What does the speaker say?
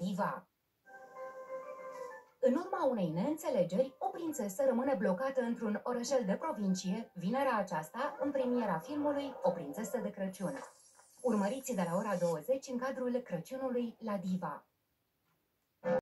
Diva În urma unei neînțelegeri, o prințesă rămâne blocată într-un orășel de provincie, vinerea aceasta, în premiera filmului O prințesă de Crăciun. Urmăriți de la ora 20 în cadrul Crăciunului la Diva.